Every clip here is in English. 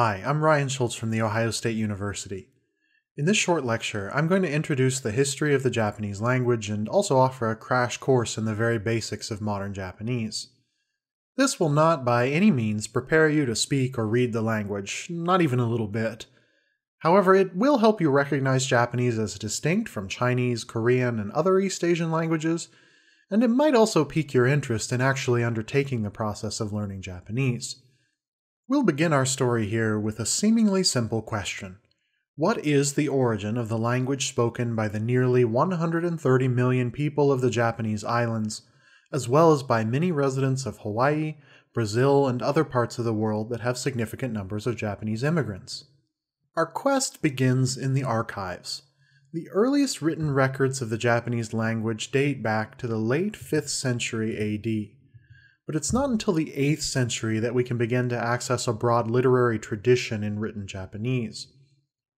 Hi, I'm Ryan Schultz from The Ohio State University. In this short lecture, I'm going to introduce the history of the Japanese language and also offer a crash course in the very basics of modern Japanese. This will not by any means prepare you to speak or read the language, not even a little bit. However, it will help you recognize Japanese as distinct from Chinese, Korean, and other East Asian languages, and it might also pique your interest in actually undertaking the process of learning Japanese. We'll begin our story here with a seemingly simple question. What is the origin of the language spoken by the nearly 130 million people of the Japanese islands, as well as by many residents of Hawaii, Brazil, and other parts of the world that have significant numbers of Japanese immigrants? Our quest begins in the archives. The earliest written records of the Japanese language date back to the late 5th century AD but it's not until the 8th century that we can begin to access a broad literary tradition in written Japanese.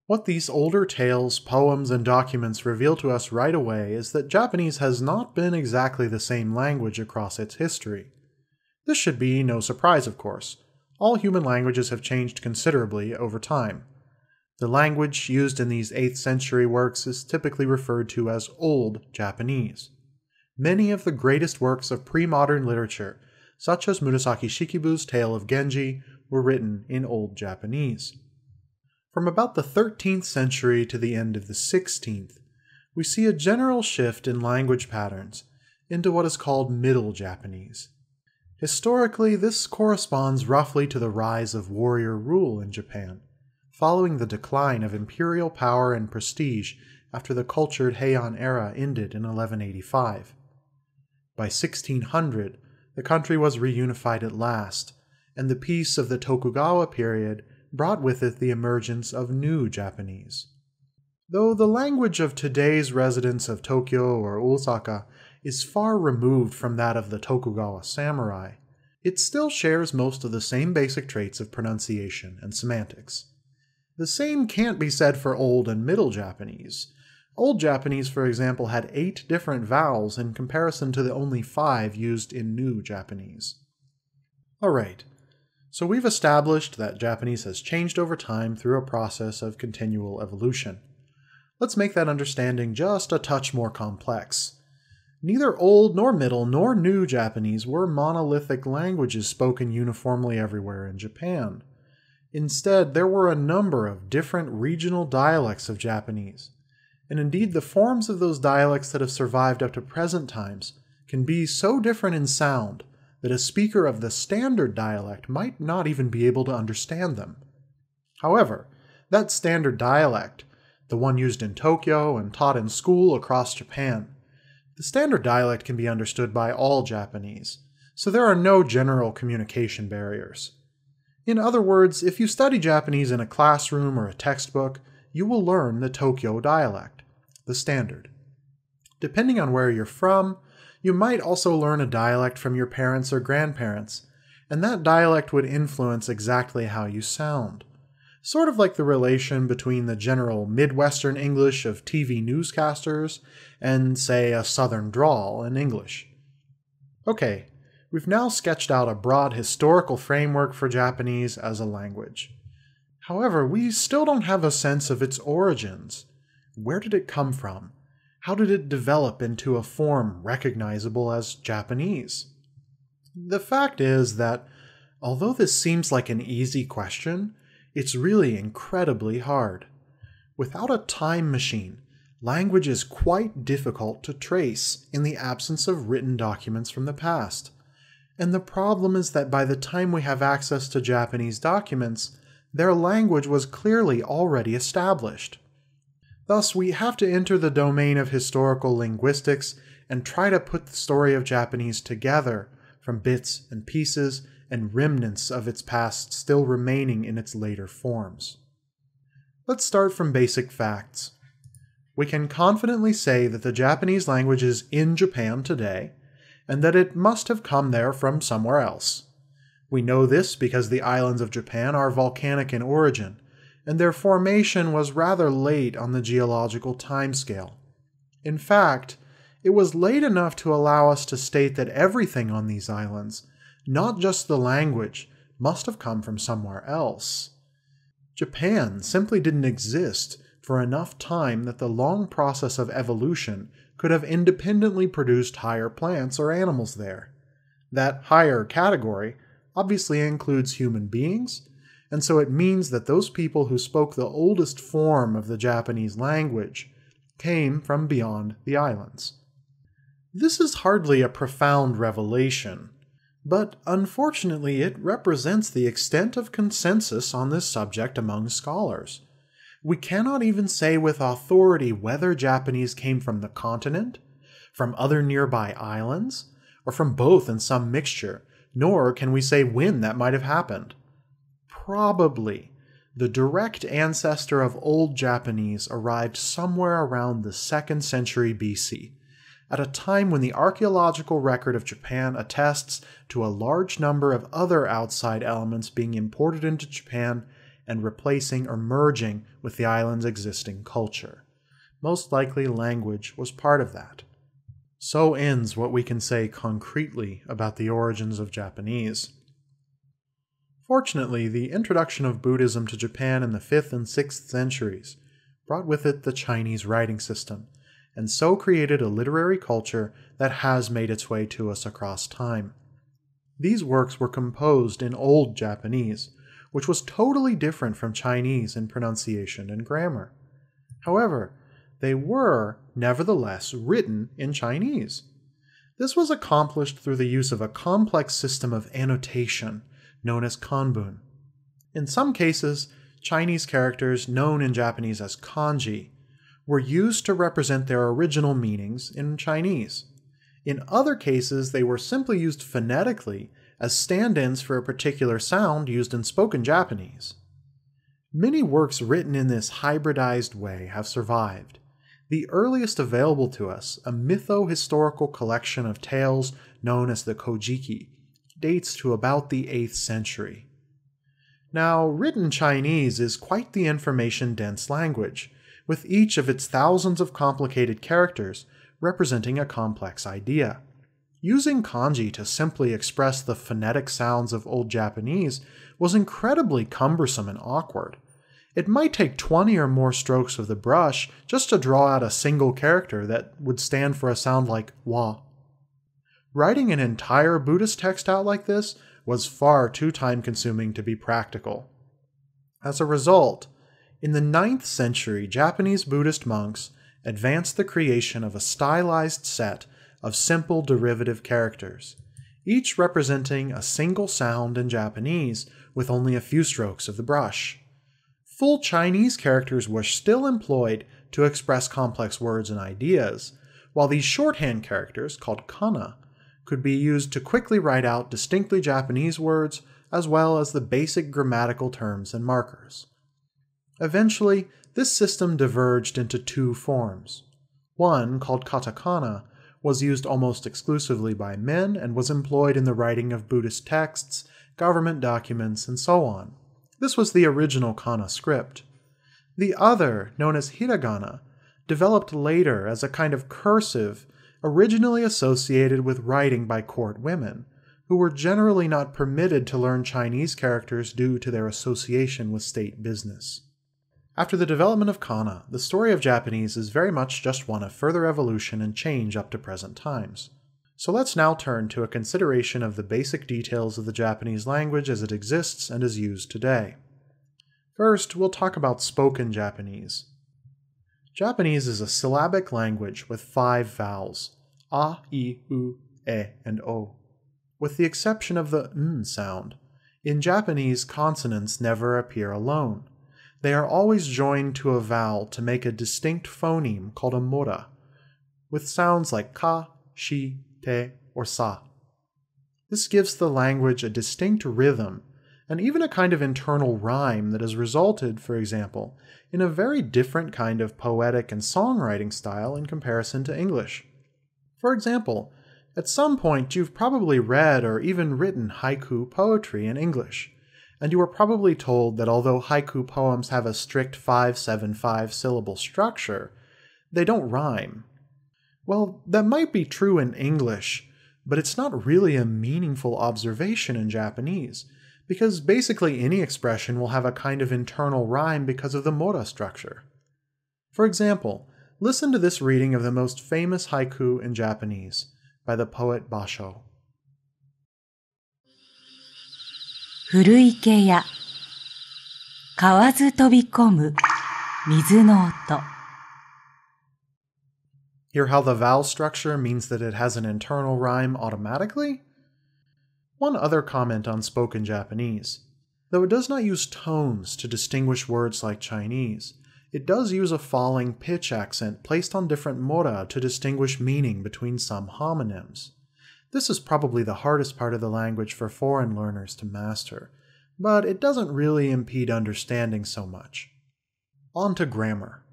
What these older tales, poems, and documents reveal to us right away is that Japanese has not been exactly the same language across its history. This should be no surprise, of course. All human languages have changed considerably over time. The language used in these 8th century works is typically referred to as Old Japanese. Many of the greatest works of pre modern literature such as Murasaki Shikibu's Tale of Genji, were written in Old Japanese. From about the 13th century to the end of the 16th, we see a general shift in language patterns into what is called Middle Japanese. Historically, this corresponds roughly to the rise of warrior rule in Japan, following the decline of imperial power and prestige after the cultured Heian era ended in 1185. By 1600, the country was reunified at last, and the peace of the Tokugawa period brought with it the emergence of New Japanese. Though the language of today's residents of Tokyo or Osaka is far removed from that of the Tokugawa samurai, it still shares most of the same basic traits of pronunciation and semantics. The same can't be said for Old and Middle Japanese, Old Japanese, for example, had eight different vowels in comparison to the only five used in New Japanese. Alright, so we've established that Japanese has changed over time through a process of continual evolution. Let's make that understanding just a touch more complex. Neither Old nor Middle nor New Japanese were monolithic languages spoken uniformly everywhere in Japan. Instead, there were a number of different regional dialects of Japanese and indeed the forms of those dialects that have survived up to present times can be so different in sound that a speaker of the standard dialect might not even be able to understand them. However, that standard dialect, the one used in Tokyo and taught in school across Japan, the standard dialect can be understood by all Japanese, so there are no general communication barriers. In other words, if you study Japanese in a classroom or a textbook, you will learn the Tokyo dialect the standard. Depending on where you're from, you might also learn a dialect from your parents or grandparents, and that dialect would influence exactly how you sound. Sort of like the relation between the general Midwestern English of TV newscasters and, say, a Southern drawl in English. Okay, we've now sketched out a broad historical framework for Japanese as a language. However, we still don't have a sense of its origins. Where did it come from? How did it develop into a form recognizable as Japanese? The fact is that, although this seems like an easy question, it's really incredibly hard. Without a time machine, language is quite difficult to trace in the absence of written documents from the past. And the problem is that by the time we have access to Japanese documents, their language was clearly already established. Thus, we have to enter the domain of historical linguistics and try to put the story of Japanese together from bits and pieces and remnants of its past still remaining in its later forms. Let's start from basic facts. We can confidently say that the Japanese language is in Japan today, and that it must have come there from somewhere else. We know this because the islands of Japan are volcanic in origin, and their formation was rather late on the geological timescale. In fact, it was late enough to allow us to state that everything on these islands, not just the language, must have come from somewhere else. Japan simply didn't exist for enough time that the long process of evolution could have independently produced higher plants or animals there. That higher category obviously includes human beings, and so it means that those people who spoke the oldest form of the Japanese language came from beyond the islands. This is hardly a profound revelation, but unfortunately it represents the extent of consensus on this subject among scholars. We cannot even say with authority whether Japanese came from the continent, from other nearby islands, or from both in some mixture, nor can we say when that might have happened. Probably, the direct ancestor of Old Japanese arrived somewhere around the 2nd century BC, at a time when the archaeological record of Japan attests to a large number of other outside elements being imported into Japan and replacing or merging with the island's existing culture. Most likely, language was part of that. So ends what we can say concretely about the origins of Japanese. Fortunately, the introduction of Buddhism to Japan in the 5th and 6th centuries brought with it the Chinese writing system, and so created a literary culture that has made its way to us across time. These works were composed in Old Japanese, which was totally different from Chinese in pronunciation and grammar. However, they were, nevertheless, written in Chinese. This was accomplished through the use of a complex system of annotation known as kanbun. In some cases, Chinese characters, known in Japanese as kanji, were used to represent their original meanings in Chinese. In other cases, they were simply used phonetically as stand ins for a particular sound used in spoken Japanese. Many works written in this hybridized way have survived, the earliest available to us, a mytho-historical collection of tales known as the Kojiki, dates to about the 8th century. Now, written Chinese is quite the information-dense language, with each of its thousands of complicated characters representing a complex idea. Using kanji to simply express the phonetic sounds of Old Japanese was incredibly cumbersome and awkward, it might take 20 or more strokes of the brush just to draw out a single character that would stand for a sound like wa. Writing an entire Buddhist text out like this was far too time consuming to be practical. As a result, in the 9th century, Japanese Buddhist monks advanced the creation of a stylized set of simple derivative characters, each representing a single sound in Japanese with only a few strokes of the brush full Chinese characters were still employed to express complex words and ideas, while these shorthand characters, called kana, could be used to quickly write out distinctly Japanese words as well as the basic grammatical terms and markers. Eventually, this system diverged into two forms. One, called katakana, was used almost exclusively by men and was employed in the writing of Buddhist texts, government documents, and so on. This was the original kana script. The other, known as hiragana, developed later as a kind of cursive originally associated with writing by court women, who were generally not permitted to learn Chinese characters due to their association with state business. After the development of kana, the story of Japanese is very much just one of further evolution and change up to present times. So let's now turn to a consideration of the basic details of the Japanese language as it exists and is used today. First, we'll talk about spoken Japanese. Japanese is a syllabic language with five vowels a, i, u, e, and o. With the exception of the n sound, in Japanese consonants never appear alone. They are always joined to a vowel to make a distinct phoneme called a mora, with sounds like ka, shi, te, or sa. This gives the language a distinct rhythm and even a kind of internal rhyme that has resulted, for example, in a very different kind of poetic and songwriting style in comparison to English. For example, at some point you've probably read or even written haiku poetry in English, and you were probably told that although haiku poems have a strict 575 syllable structure, they don't rhyme. Well, that might be true in English, but it's not really a meaningful observation in Japanese, because basically any expression will have a kind of internal rhyme because of the mora structure. For example, listen to this reading of the most famous haiku in Japanese by the poet Basho. 古池や、蛙飛び込む水の音。Hear how the vowel structure means that it has an internal rhyme automatically? One other comment on spoken Japanese. Though it does not use tones to distinguish words like Chinese, it does use a falling pitch accent placed on different mora to distinguish meaning between some homonyms. This is probably the hardest part of the language for foreign learners to master, but it doesn't really impede understanding so much. On to grammar.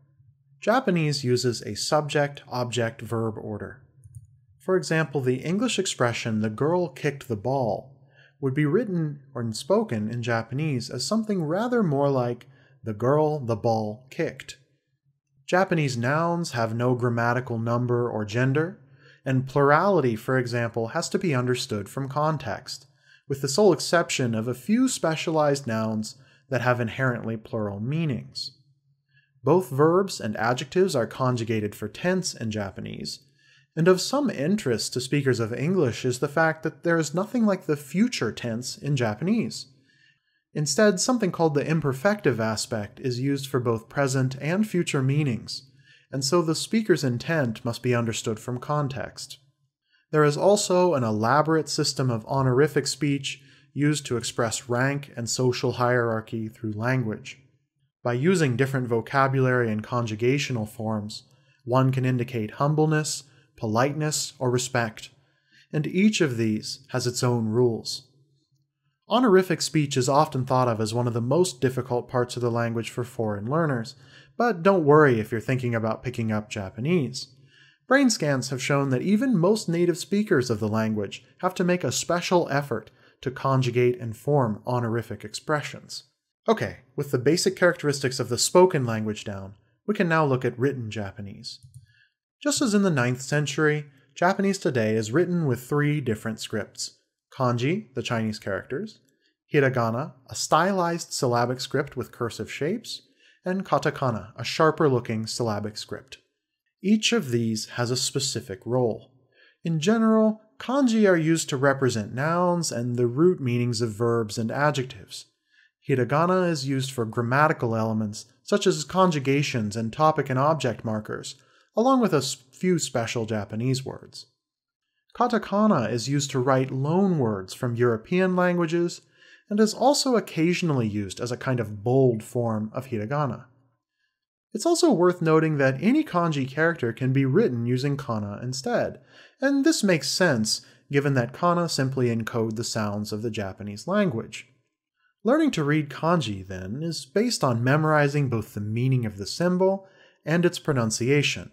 Japanese uses a subject object verb order. For example, the English expression, the girl kicked the ball, would be written or spoken in Japanese as something rather more like the girl the ball kicked. Japanese nouns have no grammatical number or gender, and plurality, for example, has to be understood from context, with the sole exception of a few specialized nouns that have inherently plural meanings. Both verbs and adjectives are conjugated for tense in Japanese, and of some interest to speakers of English is the fact that there is nothing like the future tense in Japanese. Instead, something called the imperfective aspect is used for both present and future meanings, and so the speaker's intent must be understood from context. There is also an elaborate system of honorific speech used to express rank and social hierarchy through language. By using different vocabulary and conjugational forms, one can indicate humbleness, politeness, or respect, and each of these has its own rules. Honorific speech is often thought of as one of the most difficult parts of the language for foreign learners, but don't worry if you're thinking about picking up Japanese. Brain scans have shown that even most native speakers of the language have to make a special effort to conjugate and form honorific expressions. Okay, with the basic characteristics of the spoken language down, we can now look at written Japanese. Just as in the 9th century, Japanese today is written with three different scripts kanji, the Chinese characters, hiragana, a stylized syllabic script with cursive shapes, and katakana, a sharper looking syllabic script. Each of these has a specific role. In general, kanji are used to represent nouns and the root meanings of verbs and adjectives. Hiragana is used for grammatical elements such as conjugations and topic and object markers, along with a few special Japanese words. Katakana is used to write loan words from European languages and is also occasionally used as a kind of bold form of hiragana. It's also worth noting that any kanji character can be written using kana instead, and this makes sense given that kana simply encode the sounds of the Japanese language. Learning to read kanji, then, is based on memorizing both the meaning of the symbol and its pronunciation.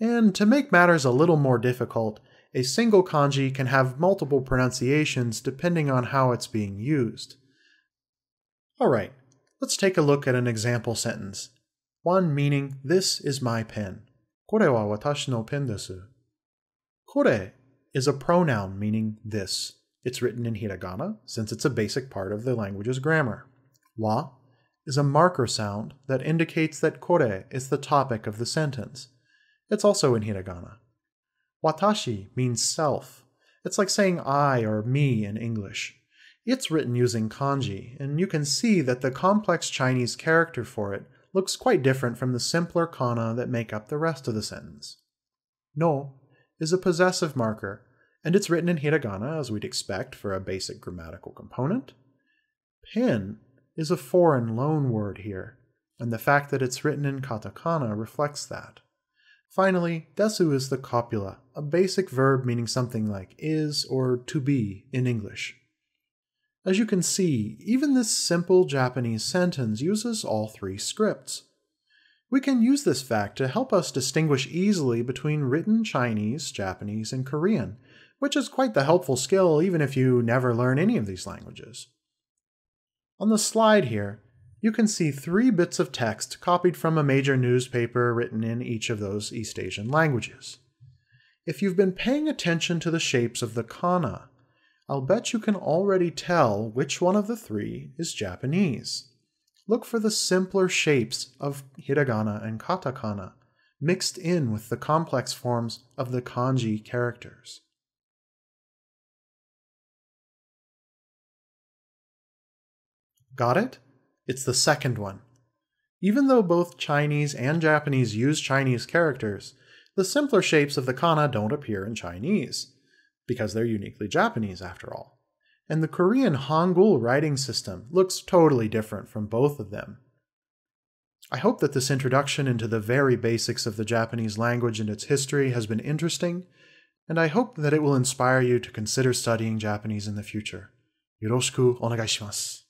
And to make matters a little more difficult, a single kanji can have multiple pronunciations depending on how it's being used. Alright, let's take a look at an example sentence. One meaning, this is my pen. これは私のペンです. Kore is a pronoun meaning this. It's written in hiragana since it's a basic part of the language's grammar. Wa is a marker sound that indicates that kore is the topic of the sentence. It's also in hiragana. Watashi means self. It's like saying I or me in English. It's written using kanji, and you can see that the complex Chinese character for it looks quite different from the simpler kana that make up the rest of the sentence. No is a possessive marker, and it's written in hiragana as we'd expect for a basic grammatical component. Pin is a foreign loan word here, and the fact that it's written in katakana reflects that. Finally, desu is the copula, a basic verb meaning something like is or to be in English. As you can see, even this simple Japanese sentence uses all three scripts. We can use this fact to help us distinguish easily between written Chinese, Japanese, and Korean, which is quite the helpful skill even if you never learn any of these languages. On the slide here, you can see three bits of text copied from a major newspaper written in each of those East Asian languages. If you've been paying attention to the shapes of the kana, I'll bet you can already tell which one of the three is Japanese. Look for the simpler shapes of hiragana and katakana mixed in with the complex forms of the kanji characters. Got it? It's the second one. Even though both Chinese and Japanese use Chinese characters, the simpler shapes of the kana don't appear in Chinese, because they're uniquely Japanese after all. And the Korean Hangul writing system looks totally different from both of them. I hope that this introduction into the very basics of the Japanese language and its history has been interesting, and I hope that it will inspire you to consider studying Japanese in the future. Yoroshiku onegaishimasu.